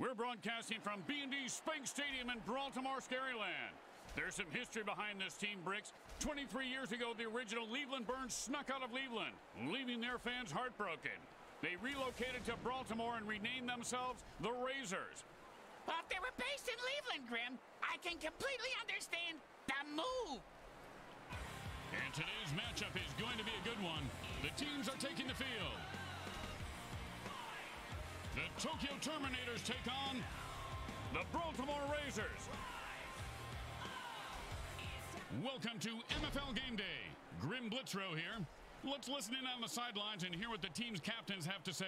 We're broadcasting from B&D Spank Stadium in Baltimore, Scaryland. There's some history behind this team, Bricks. 23 years ago, the original Cleveland Burns snuck out of Cleveland, leaving their fans heartbroken. They relocated to Baltimore and renamed themselves the Razors. Well, if they were based in Cleveland, Grim, I can completely understand the move. And today's matchup is going to be a good one. The teams are taking the field. The Tokyo Terminators take on the Baltimore Razors. Welcome to MFL Game Day. Grim Blitzrow here. Let's listen in on the sidelines and hear what the team's captains have to say.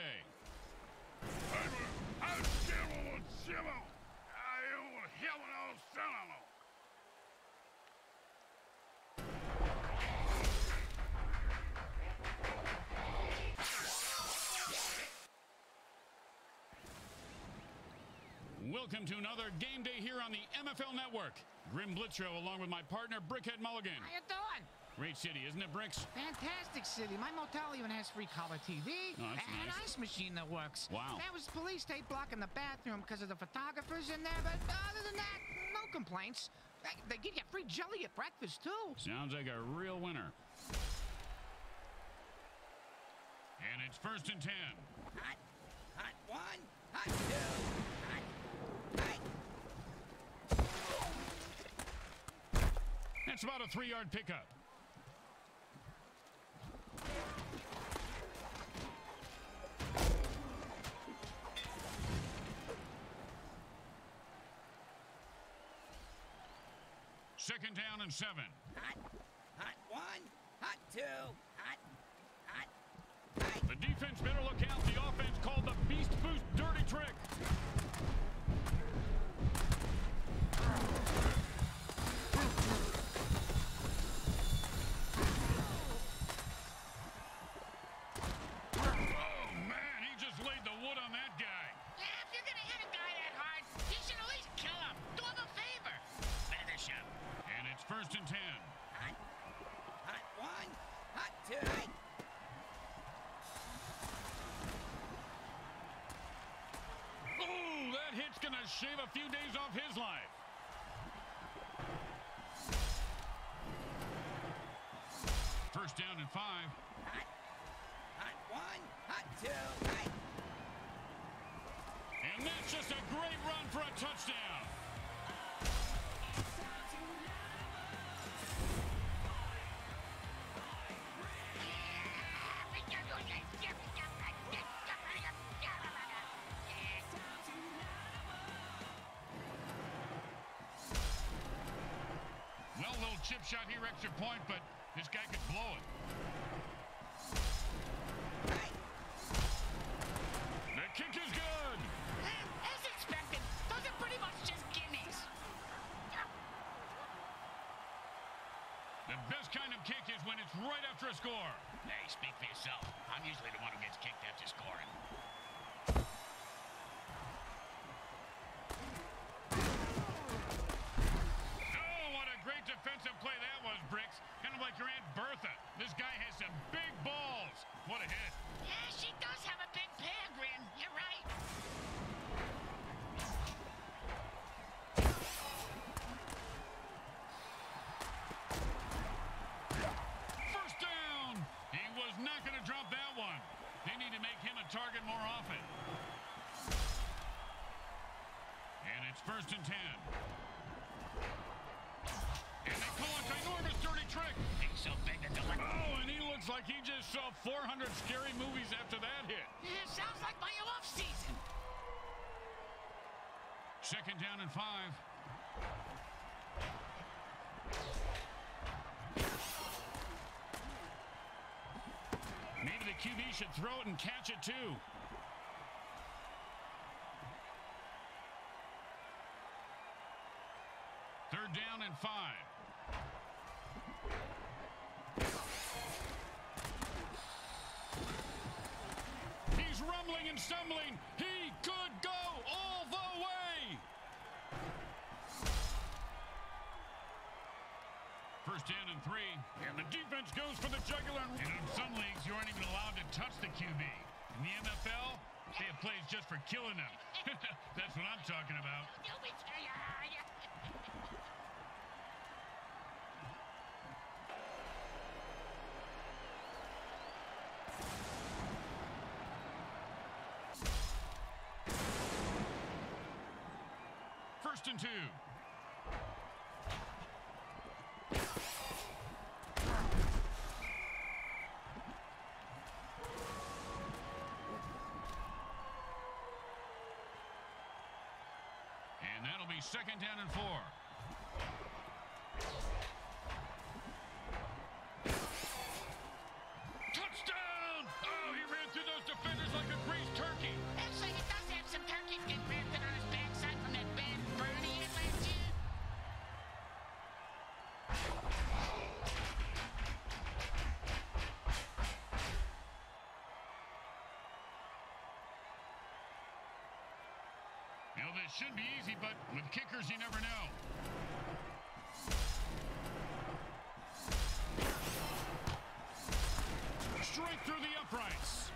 Welcome to another game day here on the MFL Network. Grim Blitzrow along with my partner Brickhead Mulligan. How you doing? Great city, isn't it, Bricks? Fantastic city. My motel even has free color TV Oh, that's and an nice. ice machine that works. Wow. There was police tape blocking the bathroom because of the photographers in there, but other than that, no complaints. They, they give you free jelly at breakfast too. Sounds like a real winner. And it's first and ten. Hot, hot one, hot two, hot, hot. That's about a three-yard pickup. Second down and seven. Hot, hot one, hot two, hot, hot, hot. The defense better look out. The offense called the Beast Boost Dirty Trick. Shave a few days off his life. First down and five. Hot, hot one, hot two, hot. And that's just a great run for a touchdown. Well, chip shot here, extra point, but this guy could blow it. The kick is good. Mm, as expected, those are pretty much just gimmies. The best kind of kick is when it's right after a score. Hey, speak for yourself. I'm usually the one who gets kicked after scoring. First and ten. And they call it enormous dirty trick. He's so big that the Oh, and he looks like he just saw 400 scary movies after that hit. Yeah, sounds like my off season. Second down and five. Maybe the QB should throw it and catch it too. Third down and five. He's rumbling and stumbling. He could go all the way. First down and three. And the defense goes for the jugular. And in some leagues, you aren't even allowed to touch the QB. In the NFL, They have plays just for killing them. That's what I'm talking about. And two. And that'll be second down and four. Should be easy, but with kickers, you never know. Straight through the uprights.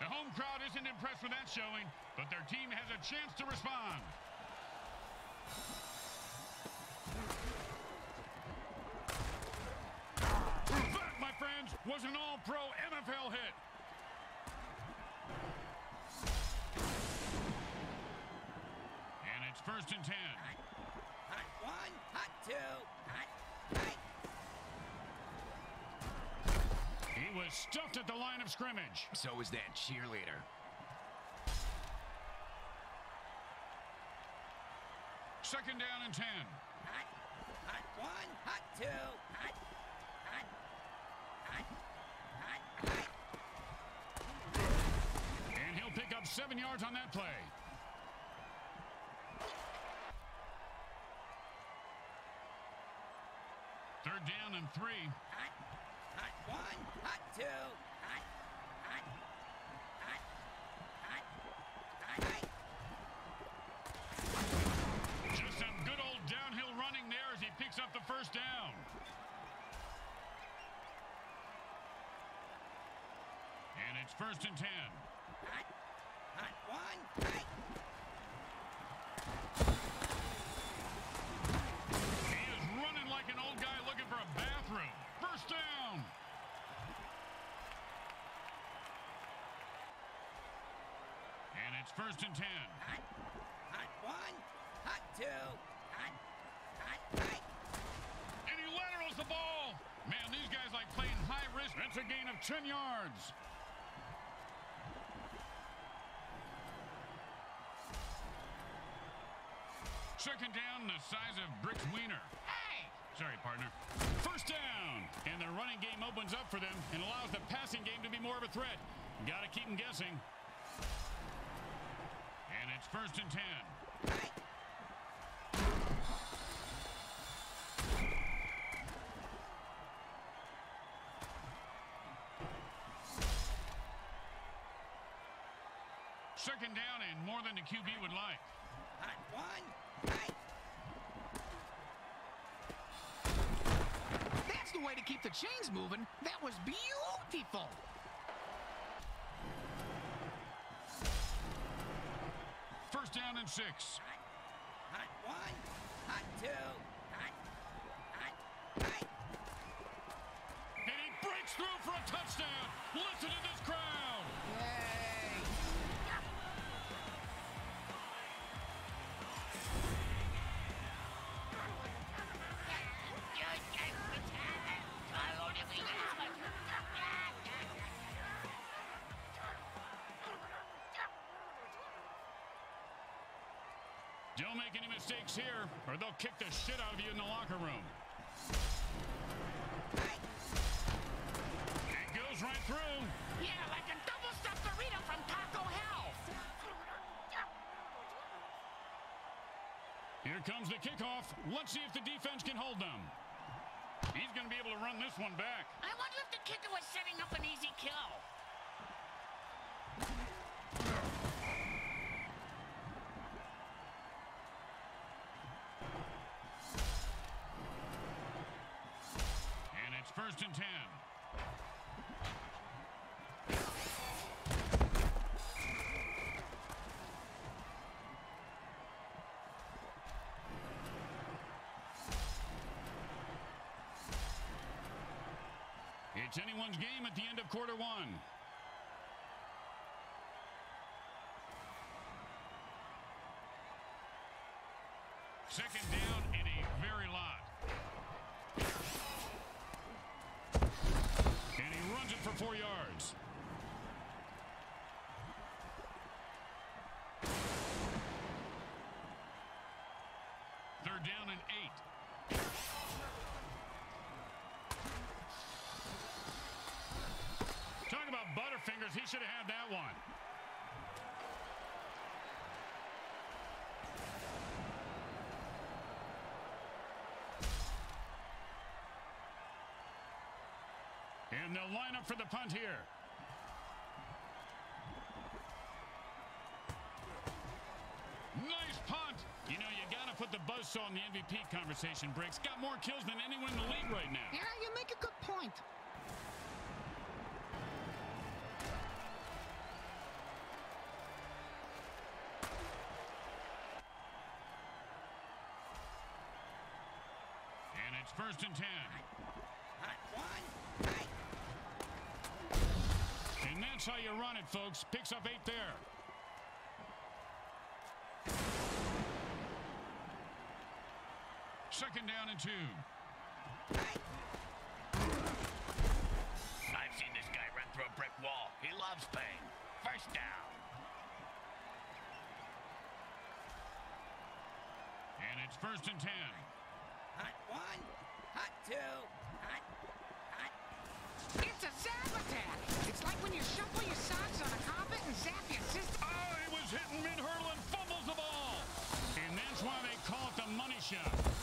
The home crowd isn't impressed with that showing, but their team has a chance to respond. That, my friends, was an all-pro NFL hit. And it's first and ten. Hot one, hot two, hot, hot. He was stuffed at the line of scrimmage. So is that cheerleader. Second down and ten. Hot, hot one, hot two, hot, hot, hot, hot, hot. And he'll pick up seven yards on that play. Third down and three. Hot, hot one, hot two. Just some good old downhill running there as he picks up the first down. And it's first and ten. Hot, hot one, hot. He is running like an old guy looking for a bathroom. First down. And it's first and ten. Hot, hot one, hot two, hot, hot, hot. And he laterals the ball. Man, these guys like playing high risk. That's a gain of 10 yards. Second down, the size of Brick's wiener. Hey! Sorry, partner. First down. And the running game opens up for them and allows the passing game to be more of a threat. Got to keep them guessing. First and 10. Second down and more than the QB would like. Hot one, hot. That's the way to keep the chains moving. That was beautiful. Down and six. Hot one, hot two, hot, hot, hot. And he breaks through for a touchdown. Listen to this crowd. Don't make any mistakes here, or they'll kick the shit out of you in the locker room. It goes right through. Yeah, like a double stuffed burrito from Taco Hell. Here comes the kickoff. Let's see if the defense can hold them. He's going to be able to run this one back. I wonder if the kicker was setting up an easy kill. First and ten. It's anyone's game at the end of quarter one. And they'll line up for the punt here. Nice punt. You know, you got to put the buzzsaw in the MVP conversation, Bricks. Got more kills than anyone in the league right now. Yeah, you make a good point. And it's first and ten. Hot one. Hot. And that's how you run it, folks. Picks up eight there. Second down and two. I've seen this guy run through a brick wall. He loves pain. First down. And it's first and ten. Hot one. Hot two. It's a attack. It's like when you shuffle your socks on a carpet and zap your sister. Oh, he was hitting mid-hurdle and fumbles the ball. And that's why they call it the money shot.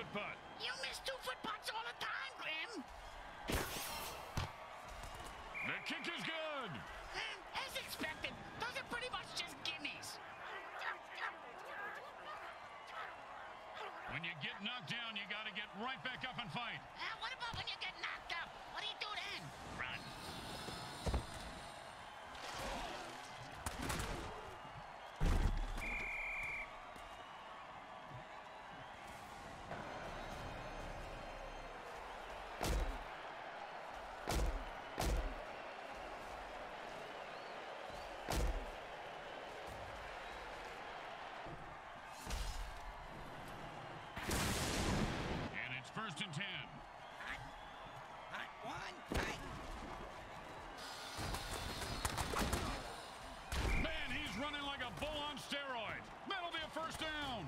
Two-foot putt. First and 10. Hot. Hot one. Hot. Man, he's running like a bull on steroids. That'll be a first down.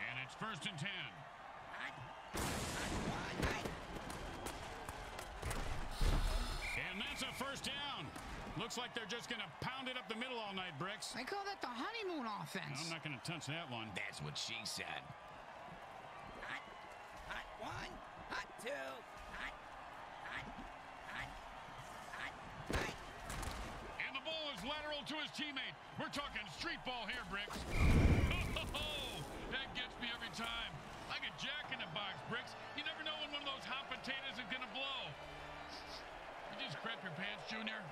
And it's first and 10. Hot. Hot one. Hot. And that's a first down. Looks like they're just going to pound it up the middle all night, Bricks. They call that the honeymoon offense. I'm not going to touch that one. That's what she said. Hot. Hot one. Hot two. Hot. Hot. Hot. Hot. Hot. And the ball is lateral to his teammate. We're talking street ball here, Bricks. that gets me every time. Like a jack in the box, Bricks. You never know when one of those hot potatoes is going to blow. You just crap your pants, Junior.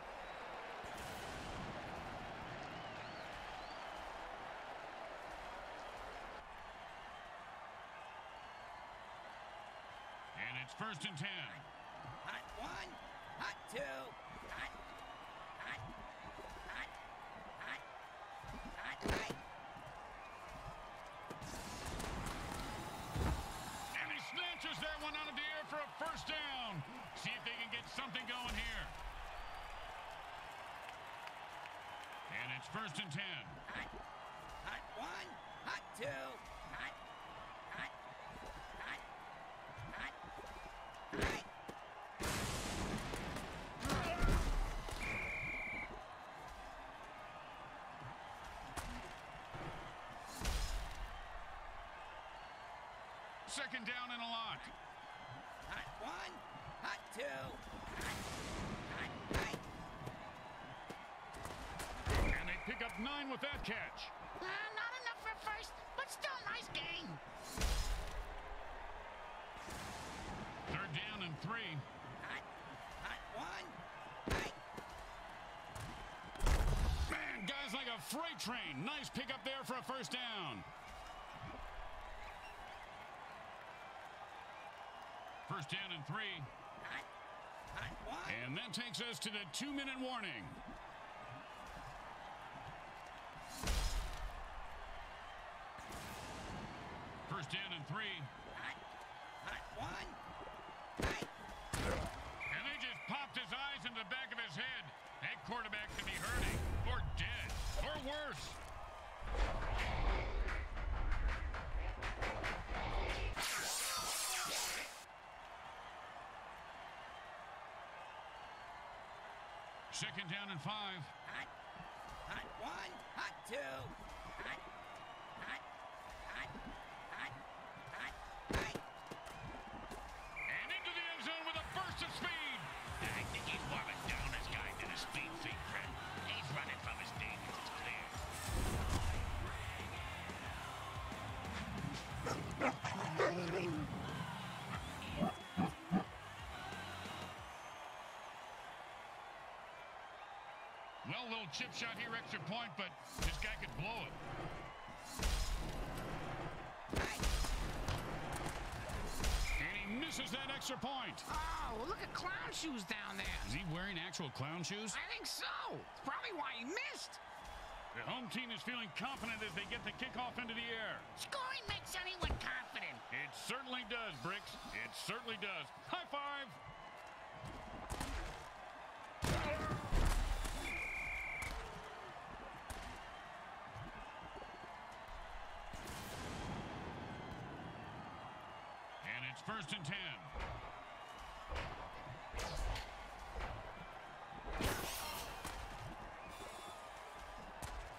First and ten. Hot one, hot two, hot, hot, hot, hot, hot, hot. And he snatches that one out of the air for a first down. See if they can get something going here. And it's first and ten. Hot, hot one, hot two, Second down and a lot. Hot one, hot two, hot, hot, hot. And they pick up nine with that catch. Uh, not enough for first, but still a nice gain. Third down and three. Hot, hot one, hot. Man, guys like a freight train. Nice pickup there for a first down. First down and three. And that takes us to the two-minute warning. First down and three. And they just popped his eyes into the back of his head. That quarterback could be hurting, or dead, or worse. Second down and five. Hot, hot one, hot two, Well, little chip shot here, extra point, but this guy could blow it. And he misses that extra point. Oh, look at clown shoes down there. Is he wearing actual clown shoes? I think so. It's probably why he missed. The home team is feeling confident as they get the kickoff into the air. Scoring makes anyone confident. It certainly does, Bricks. It certainly does. High five. And it's first and ten.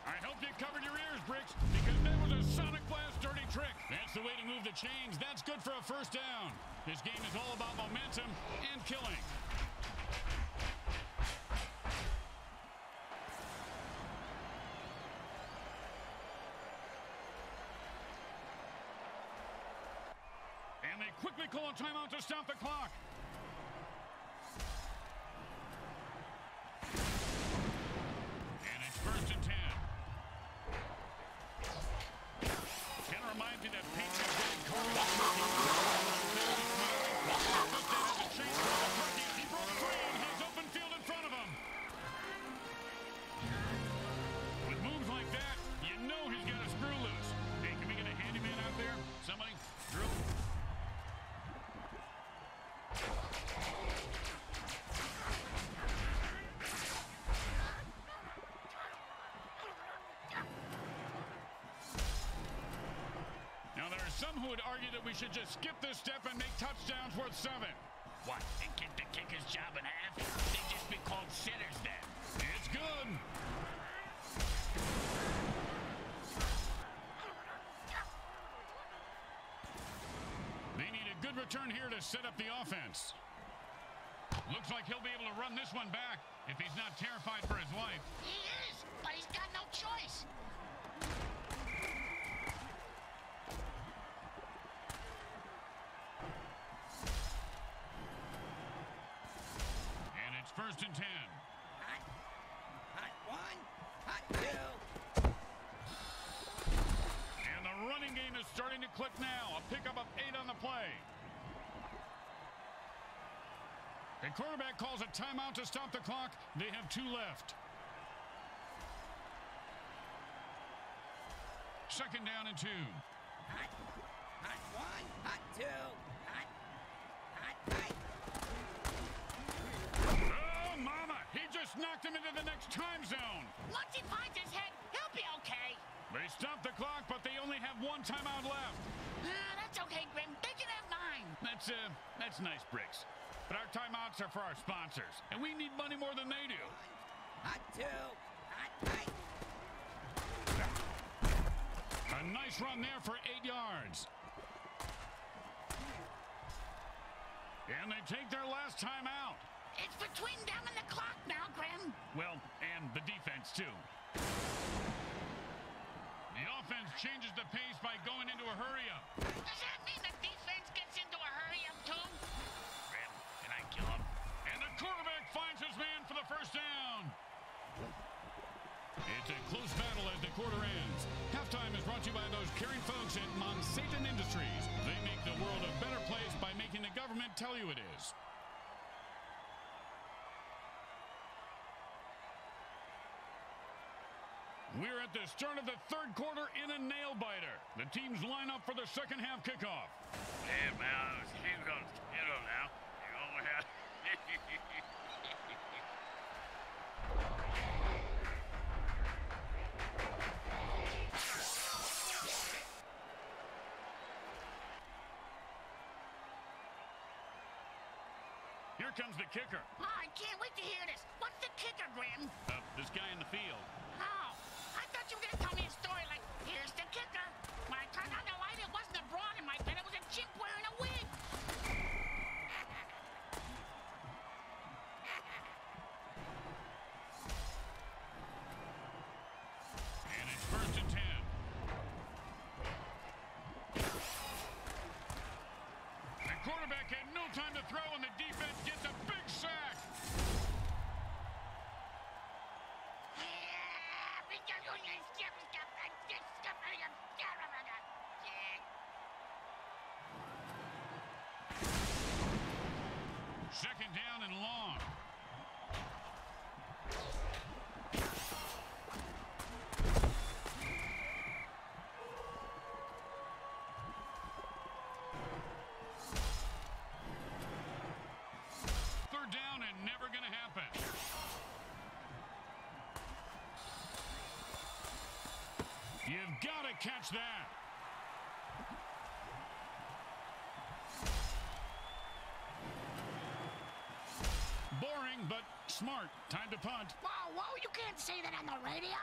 I hope you covered your ears, Bricks, because that was a Sonic Blast dirty trick. That's the way to move the chains. That's good for a first down. This game is all about momentum and killing. Some who would argue that we should just skip this step and make touchdowns worth seven. What, and kick the kicker's job in half? They'd just be called sitters then. It's good. They need a good return here to set up the offense. Looks like he'll be able to run this one back if he's not terrified for his life. He is, but he's got no choice. And ten. Hot, hot one, hot two. And the running game is starting to click now. A pickup of eight on the play. The quarterback calls a timeout to stop the clock. They have two left. Second down and two. Hot, hot one, hot two, hot, hot, hot. Oh, mama! He just just knocked him into the next time zone. Once he finds his head, he'll be okay. They stopped the clock, but they only have one timeout left. Ah, that's okay, Grim. They can have nine. That's, uh, that's nice, Bricks. But our timeouts are for our sponsors, and we need money more than they do. Hot two. Hot right. A nice run there for eight yards. And they take their last timeout. It's between them and the clock now, Grim. Well, and the defense, too. The offense changes the pace by going into a hurry-up. Does that mean the defense gets into a hurry up too? Grim, can I kill him? And the quarterback finds his man for the first down. It's a close battle as the quarter ends. Halftime is brought to you by those caring folks at Monsatan Industries. They make the world a better place by making the government tell you it is. We're at the start of the third quarter in a nail-biter. The teams line up for the second half kickoff. Hey, man, he's gonna skittle now. You only have... Here comes the kicker. Oh, I can't wait to hear this. What's the kicker, Grim? Uh, this guy in the field. You gonna tell me a story like, here's the kicker. When I turned on the light, it wasn't a broad in my bed, it was a chimp wearing a wig. And it's first and ten. The quarterback had no time to throw, and the defense got to catch that. Boring, but smart. Time to punt. Whoa, whoa, you can't say that on the radio.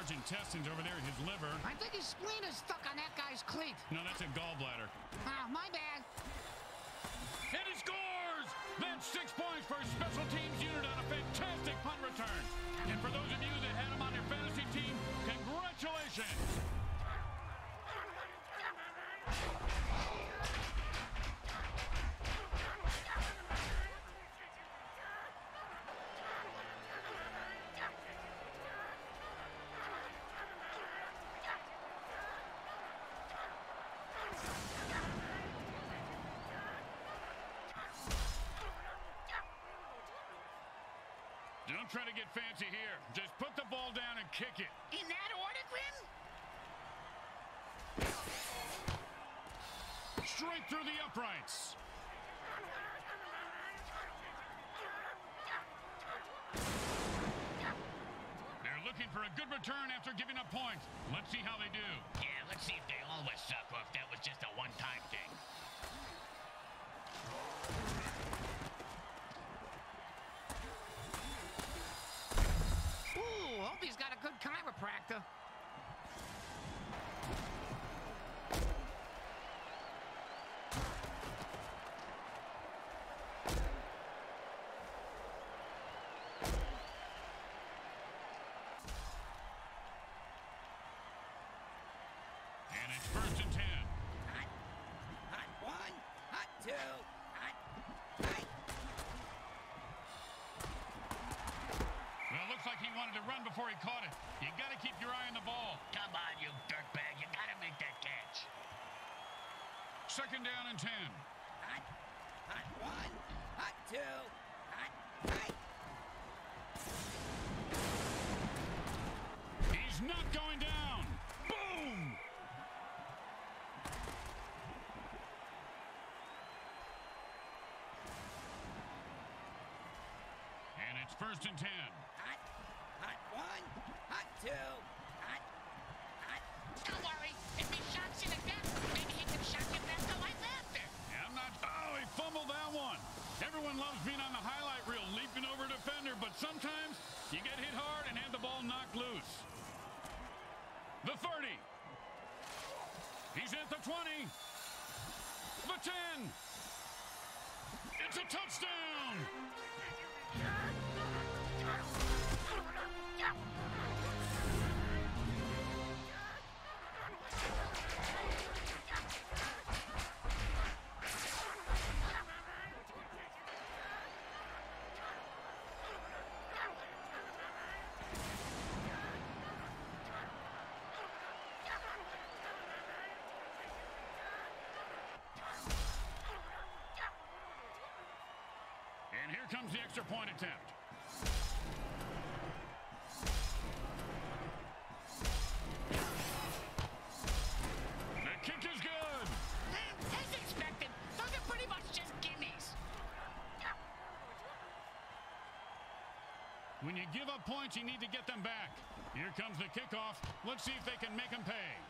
Large intestines over there, his liver. I think his spleen is stuck on that guy's cleat. No, that's a gallbladder. Ah, my bad. And he scores! That's six points for special teams unit on a fantastic punt return. And for those of you that had him on your fantasy team, congratulations! Don't try to get fancy here. Just put the ball down and kick it. In that order, Grim? Straight through the uprights. They're looking for a good return after giving up points. Let's see how they do. Yeah, let's see if they always suck or if that was just a one-time thing. Ooh, hope he's got a good right. Well, it looks like he wanted to run before he caught it. Got to keep your eye on the ball. Come on, you dirtbag. You gotta make that catch. Second down and ten. Hot. Hot one. Hot two. Hot right. He's not going down. Boom! And it's first and ten. At the 20. The 10. It's a touchdown. Comes the extra point attempt. The kick is good. As expected, those are pretty much just gimmies. When you give up points, you need to get them back. Here comes the kickoff. Let's see if they can make them pay.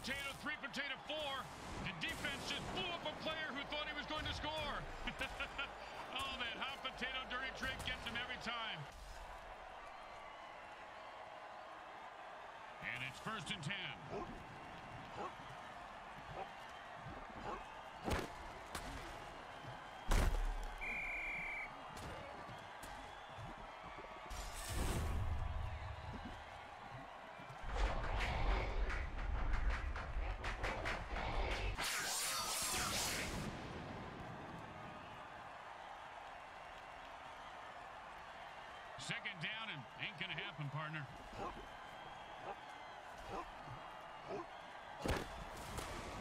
Potato, three potato, four. The defense just blew up a player who thought he was going to score. oh, that hot potato dirty trick gets him every time. And it's first and ten. Second down and ain't gonna happen, partner.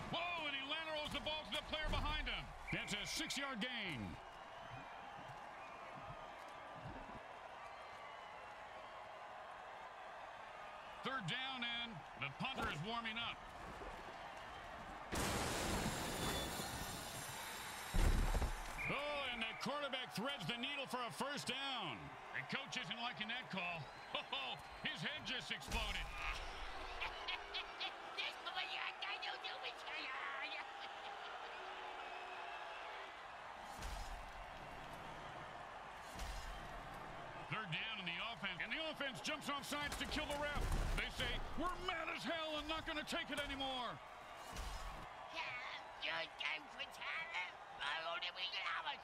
Whoa, and he laterals the ball to the player behind him. That's a six-yard gain. Third down, and the punter is warming up. Oh, and the quarterback threads the needle for a first down. Coach isn't liking that call. Oh, his head just exploded. Third down in the offense, and the offense jumps off sides to kill the ref. They say, we're mad as hell and not going to take it anymore. Just time for time. I only we can have us.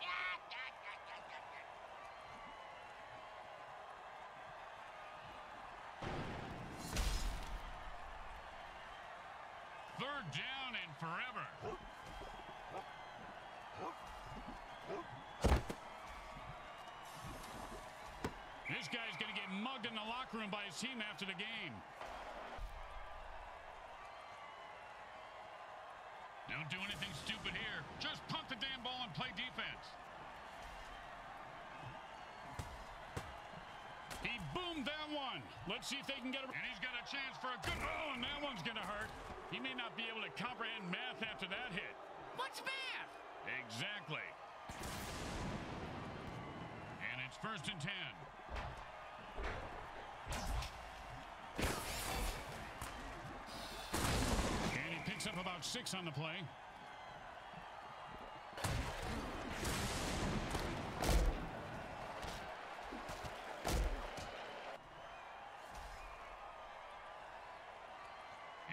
Yeah, yeah, yeah, yeah, yeah, yeah. Third down and forever. This guy's going to get mugged in the locker room by his team after the game. Don't do anything stupid here. Just punt the damn ball and play defense. He boomed that one. Let's see if they can get it. And he's got a chance for a good. Oh, and that one's going to hurt. He may not be able to comprehend math after that hit. What's math? Exactly. And it's first and ten. about six on the play.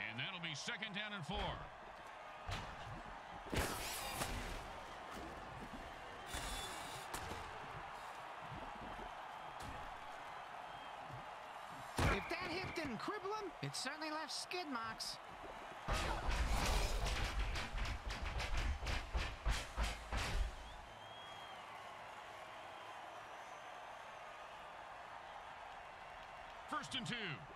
And that'll be second down and four. If that hit didn't cripple him, it certainly left skid marks. Two.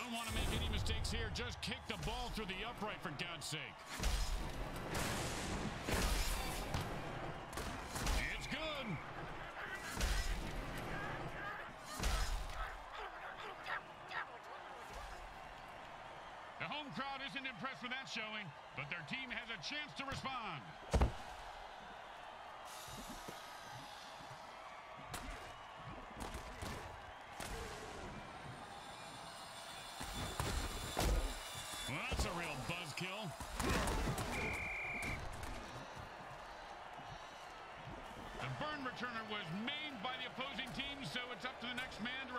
Don't want to make any mistakes here. Just kick the ball through the upright, for God's sake.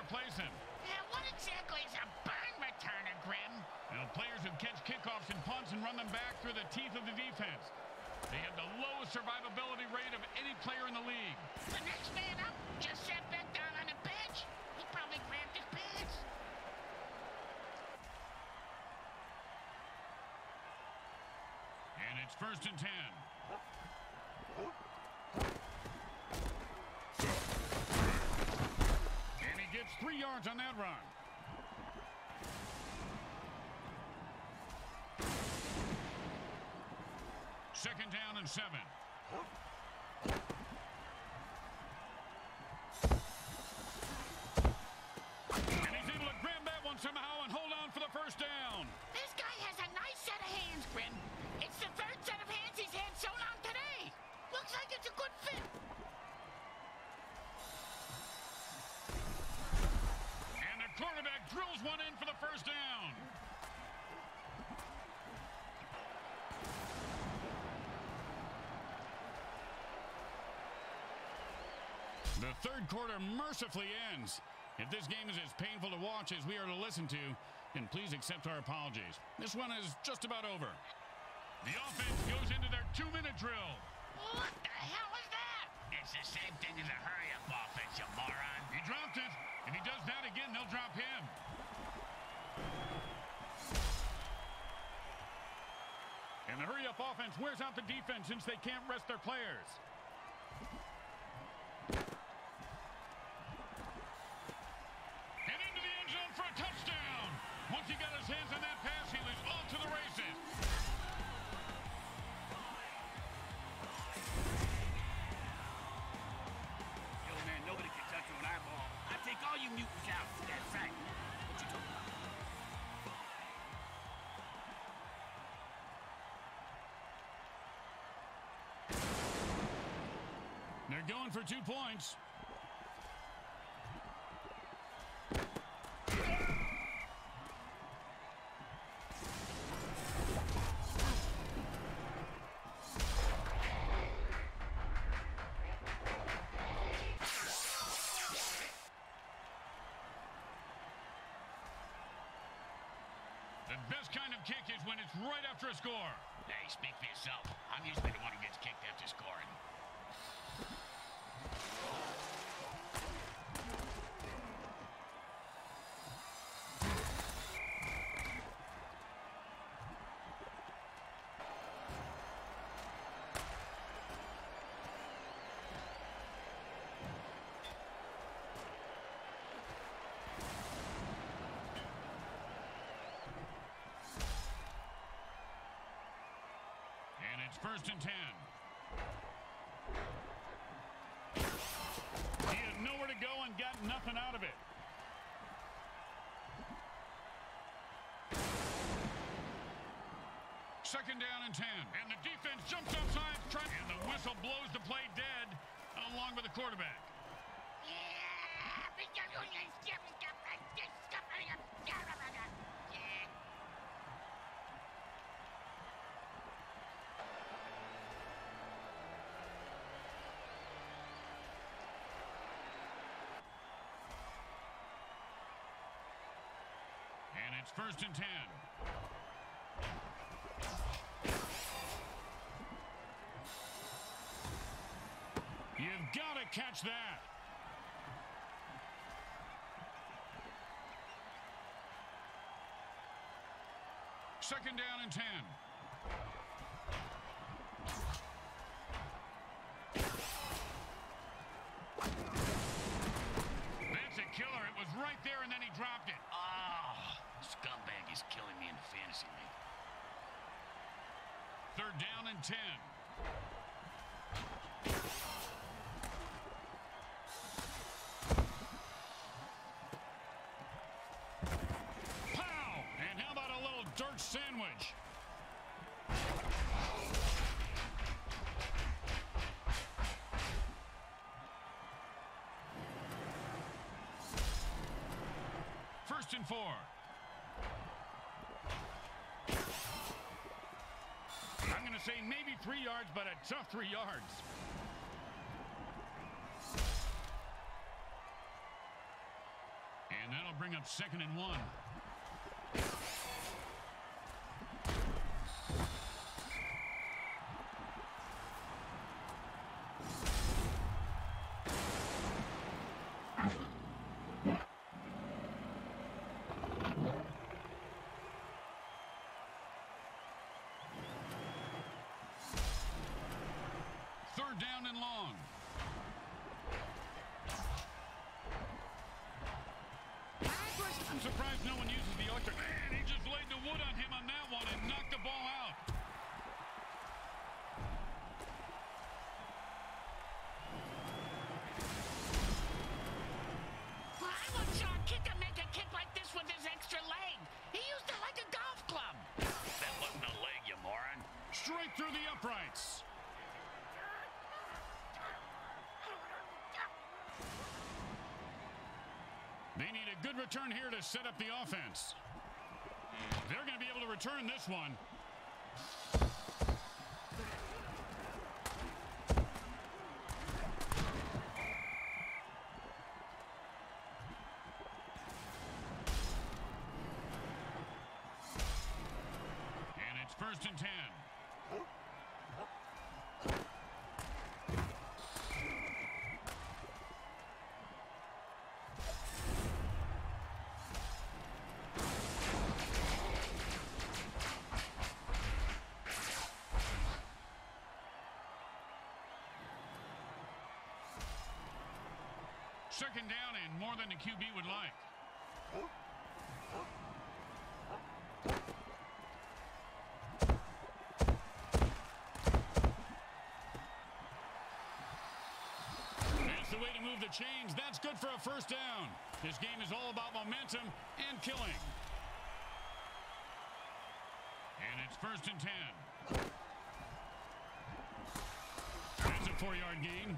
Replace him. Yeah, what exactly is a burn returner, Grim? Now, players who catch kickoffs and punts and run them back through the teeth of the defense. They have the lowest survivability rate of any player in the league. The next man up just sat back down on the bench. He probably grabbed his pants. And it's first and ten. And he gets three yards on that run. Second down and seven. And he's able to grab that one somehow and hold on for the first down. This guy has a nice set of hands, Grim. It's the third set of hands he's had so long today. Looks like it's a good fit. Quarterback drills one in for the first down. The third quarter mercifully ends. If this game is as painful to watch as we are to listen to, then please accept our apologies. This one is just about over. The offense goes into their two-minute drill. What the hell was that? It's the same thing as a hurry-up offense, you moron. He dropped it. Does that again, they'll drop him. And the hurry-up offense wears out the defense since they can't rest their players. And into the end zone for a touchdown. Once he got his hands on that pass, he was off to the races. They're going for two points. The best kind of kick is when it's right after a score. Hey, speak for yourself. I'm usually the it's first and ten. He had nowhere to go and got nothing out of it. Second down and ten. And the defense jumps outside. And the whistle blows the play dead along with the quarterback. Yeah, because you ain't step, step, step, step, step, step, step, step. Yeah. It's first and ten. You've got to catch that. Second down and 10. And four. I'm going to say maybe three yards, but a tough three yards. And that'll bring up second and one. Third down and long. I'm surprised no one uses the electric. Man, he just laid the wood on him on that one and knocked the ball out. Good return here to set up the offense. They're going to be able to return this one. Second down and more than the QB would like. That's the way to move the chains. That's good for a first down. This game is all about momentum and killing. And it's first and ten. That's a four-yard gain.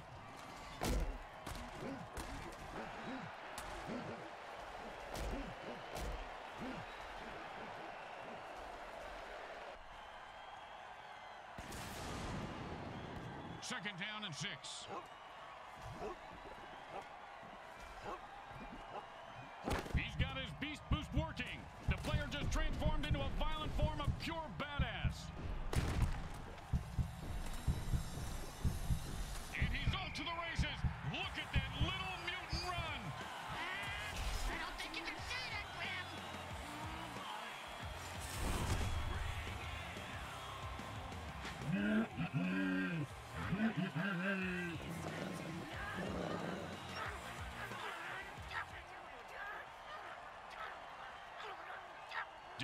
Second down and six. He's got his beast boost working. The player just transformed into a violent form of pure badass.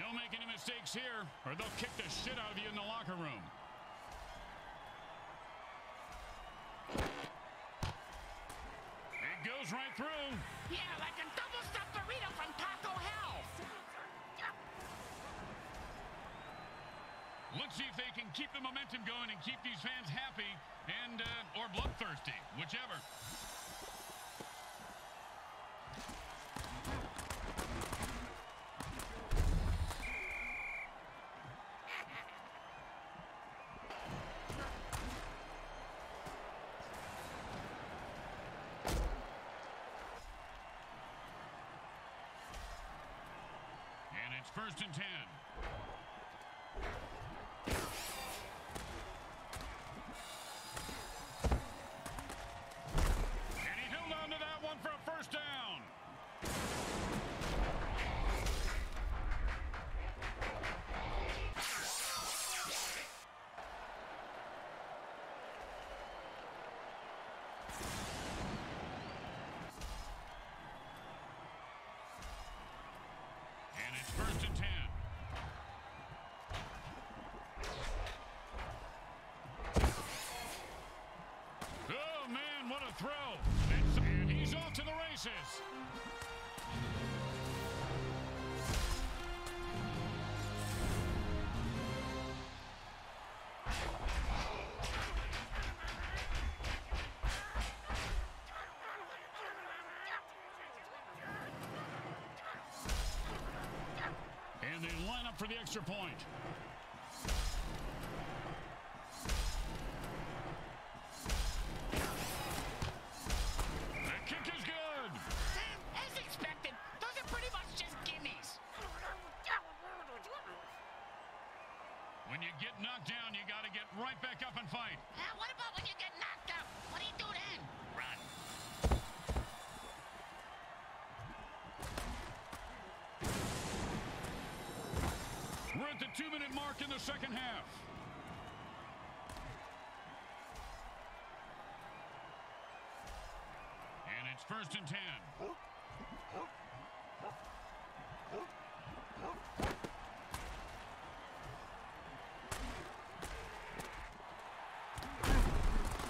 Don't make any mistakes here, or they'll kick the shit out of you in the locker room. It goes right through. Yeah, like a double stuffed burrito from Taco Hell. Let's see if they can keep the momentum going and keep these fans happy and uh, or bloodthirsty, whichever. first and 10. He's off to the races. And they line up for the extra point. Two-minute in the second half. And it's first and ten.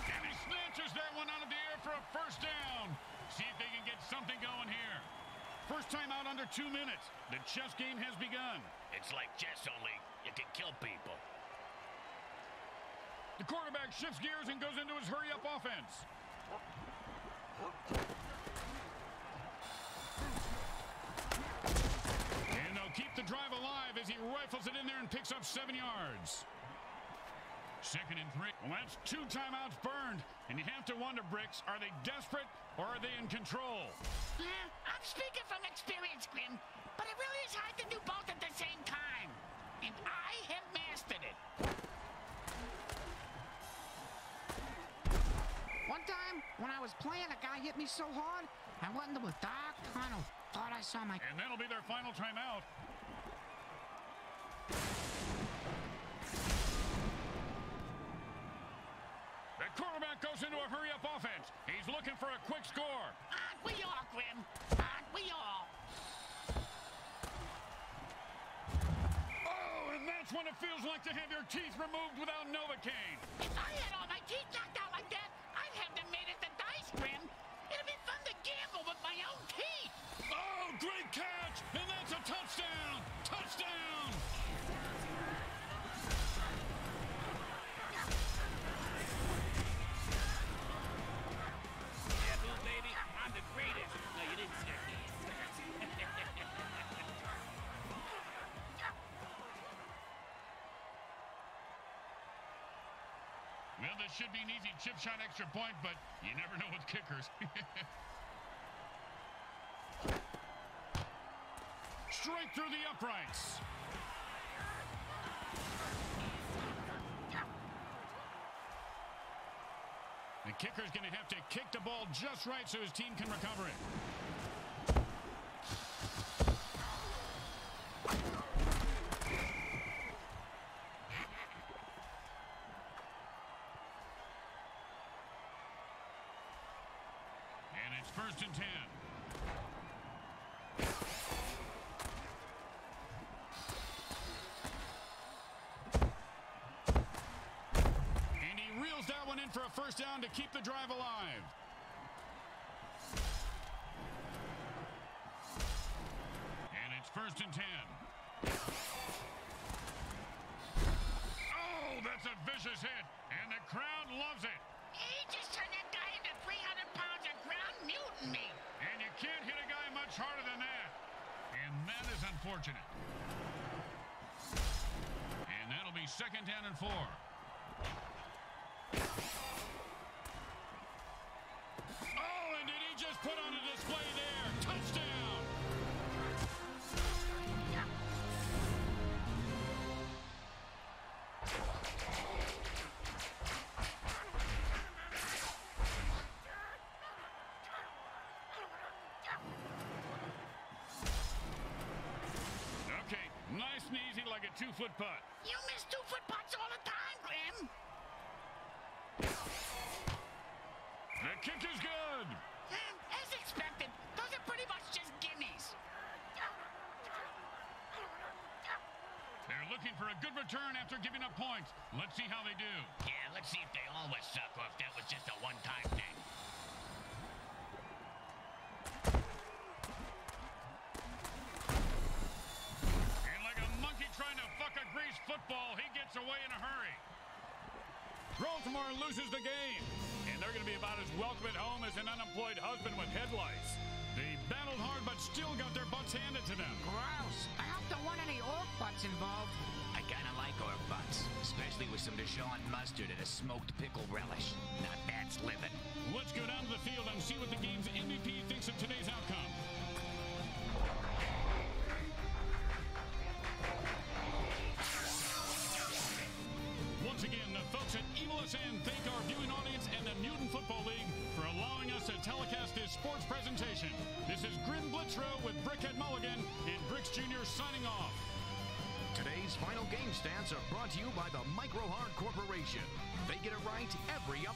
And he snatches that one out of the air for a first down. See if they can get something going here. First time out under two minutes. The chess game has begun. It's like chess only. Can kill people. The quarterback shifts gears and goes into his hurry-up offense. And they'll keep the drive alive as he rifles it in there and picks up seven yards. Second and three. Well, that's two timeouts burned. And you have to wonder, Bricks, are they desperate or are they in control? Uh, I'm speaking from experience, Grim, but it really is hard to do both at the same time. And I have mastered it. One time, when I was playing, a guy hit me so hard, I went into a dark tunnel. Thought I saw my... And that'll be their final timeout. The quarterback goes into a hurry-up offense. He's looking for a quick score. Aren't we all, Grim? Aren't we all? Oh, and that's when it feels like to have your teeth removed without Novocaine. If I had all my teeth knocked out like that, I'd have them made at the dice, Grim. It'd be fun to gamble with my own teeth. Oh, great catch! And that's a touchdown! Touchdown! Should be an easy chip shot extra point, but you never know with kickers. Straight through the uprights. The kicker's going to have to kick the ball just right so his team can recover it. And it's first and ten. And he reels that one in for a first down to keep the drive alive. And it's first and ten. Oh, that's a vicious hit. And the crowd loves it. He just turned that guy into 300 pounds of ground mutiny. And you can't hit a guy much harder than that. And that is unfortunate. And that'll be second down and four. Two-foot putt. You miss two-foot putts all the time, Grim. The kick is good. Hmm, As expected, those are pretty much just gimmies. They're looking for a good return after giving up points. Let's see how they do. Yeah, let's see if they always suck or if that was just a one-time thing. Hurry. Brawltimore loses the game, and they're going to be about as welcome at home as an unemployed husband with headlights. They battled hard, but still got their butts handed to them. Gross. I hope there weren't any orc butts involved. I kinda like orc butts, especially with some Dijon mustard and a smoked pickle relish. Now that's living. Let's go down to the field and see what the game's MVP thinks of today's outcome. Jr. signing off. Today's final game stats are brought to you by the Micro Hard Corporation. They get it right every up.